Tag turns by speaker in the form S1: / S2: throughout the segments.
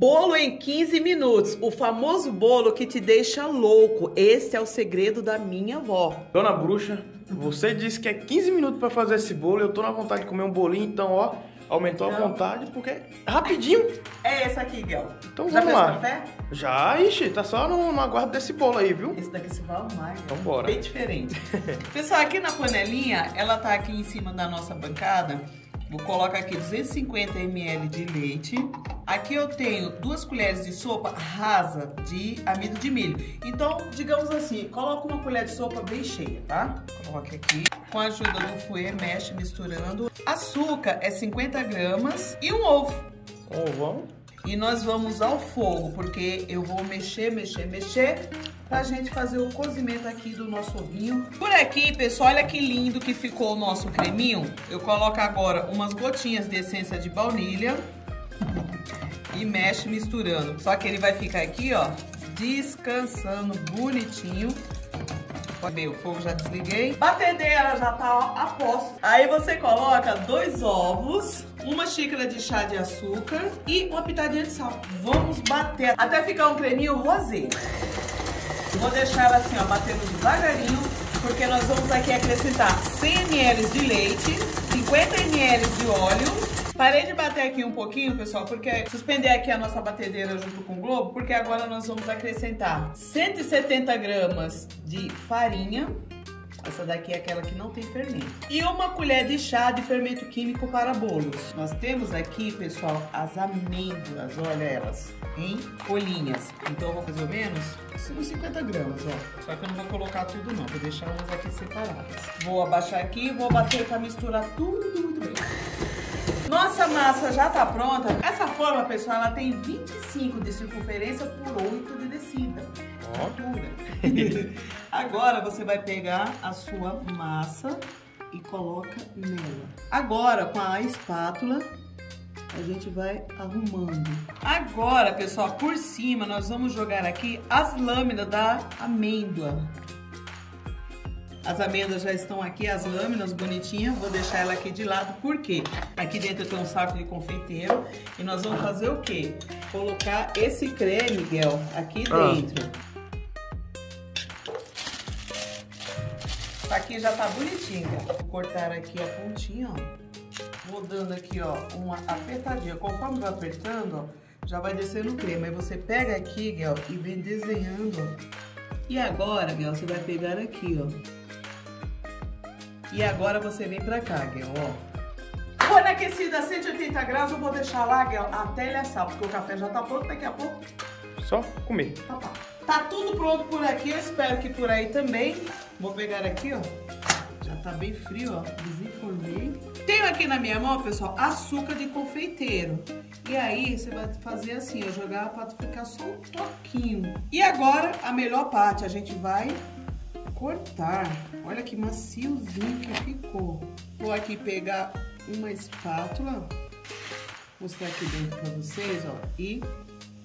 S1: Bolo em 15 minutos, o famoso bolo que te deixa louco. Esse é o segredo da minha avó.
S2: Dona Bruxa, você disse que é 15 minutos para fazer esse bolo. Eu tô na vontade de comer um bolinho, então, ó, aumentou a vontade porque rapidinho.
S1: É esse aqui, Gel.
S2: Então
S1: Já
S2: vamos lá.
S1: café?
S2: Já, ixi, tá só no, no aguardo desse bolo aí, viu?
S1: Esse daqui se vai arrumar, Gel.
S2: Então bora.
S1: Bem diferente. Pessoal, aqui na panelinha, ela tá aqui em cima da nossa bancada. Vou colocar aqui 250 ml de leite. Aqui eu tenho duas colheres de sopa rasa de amido de milho. Então, digamos assim, coloca uma colher de sopa bem cheia, tá? Coloque aqui. Com a ajuda do fouet, mexe misturando. Açúcar é 50 gramas e um ovo.
S2: Vamos.
S1: E nós vamos ao fogo, porque eu vou mexer, mexer, mexer pra gente fazer o cozimento aqui do nosso ovinho. Por aqui, pessoal, olha que lindo que ficou o nosso creminho. Eu coloco agora umas gotinhas de essência de baunilha e mexe misturando. Só que ele vai ficar aqui, ó, descansando bonitinho. Ver, o fogo já desliguei. Batedeira já tá a posto. Aí você coloca dois ovos, uma xícara de chá de açúcar e uma pitadinha de sal. Vamos bater até ficar um creminho rosé. Vou deixar assim, ó, batendo devagarinho, porque nós vamos aqui acrescentar 100 ml de leite, 50 ml de óleo. Parei de bater aqui um pouquinho, pessoal, porque suspender aqui a nossa batedeira junto com o globo, porque agora nós vamos acrescentar 170 gramas de farinha. Essa daqui é aquela que não tem fermento. E uma colher de chá de fermento químico para bolos. Nós temos aqui, pessoal, as amêndoas, olha elas, em folhinhas. Então eu vou mais ou menos uns 50 gramas, ó. Só que eu não vou colocar tudo não, vou deixar umas aqui separadas. Vou abaixar aqui e vou bater para misturar tudo muito bem. Nossa massa já tá pronta. Essa forma, pessoal, ela tem 25 de circunferência por 8 de descida. Altura. Agora você vai pegar a sua massa e coloca nela. Agora, com a espátula, a gente vai arrumando. Agora, pessoal, por cima nós vamos jogar aqui as lâminas da amêndoa. As amêndoas já estão aqui, as lâminas bonitinhas. Vou deixar ela aqui de lado, por quê? Aqui dentro tem um saco de confeiteiro e nós vamos fazer o quê? Colocar esse creme, Miguel, aqui
S2: Ah.
S1: dentro. Aqui já tá bonitinho. Vou cortar aqui a pontinha, ó. Vou dando aqui, ó, uma apertadinha. Conforme vai apertando, ó, já vai descendo o creme. Aí você pega aqui, Miguel, e vem desenhando, ó. E agora, Miguel, você vai pegar aqui, ó. E agora você vem pra cá, Guel, ó. Forno aquecido a 180 graus, eu vou deixar lá, Guel, até ele assar, porque o café já tá pronto, daqui a pouco
S2: Só comer.
S1: tá, tá. Tá tudo pronto por aqui, eu espero que por aí também. Vou pegar aqui, ó. Já tá bem frio, ó. Desenformei. Tenho aqui na minha mão, pessoal, açúcar de confeiteiro. E aí, você vai fazer assim, ó, jogar pra ficar só um toquinho. E agora, a melhor parte, a gente vai cortar. Olha que maciozinho que ficou. Vou aqui pegar uma espátula, mostrar aqui dentro pra vocês, ó, e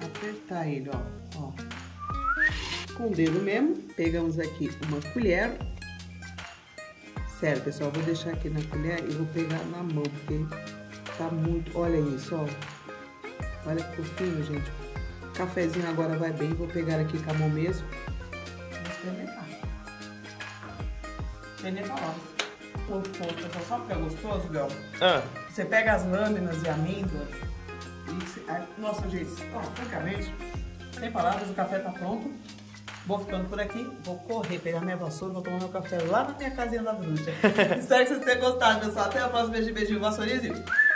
S1: apertar ele, ó, ó. Com o dedo mesmo, pegamos aqui uma colher. Sério, pessoal, vou deixar aqui na colher e vou pegar na mão, porque tá muito... Olha isso, ó. Olha que fofinho, gente. Cafezinho agora vai bem, vou pegar aqui com a mão mesmo. Vou experimentar. Experimentar logo. Gostoso, pessoal. Sabe o que é gostoso, Gal?
S2: Ah,
S1: Você pega as lâminas de amêndoas e Nossa, gente, ó, francamente, sem palavras, o café tá pronto. Vou ficando por aqui, vou correr, pegar minha vassoura, vou tomar meu café lá na minha casinha da bruxa. Espero que vocês tenham gostado, pessoal. Até a próxima. Beijo, beijo, vassourinha e...